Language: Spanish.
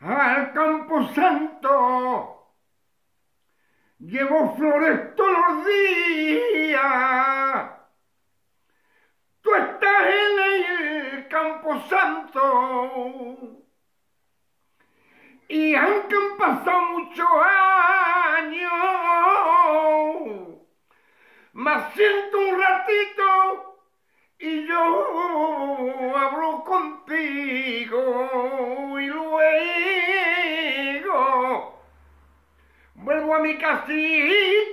al camposanto. Llevo flores todos los días. Tú estás en el camposanto. Y aunque han pasado muchos años, me siento un ratito y yo hablo contigo. Vuelvo a.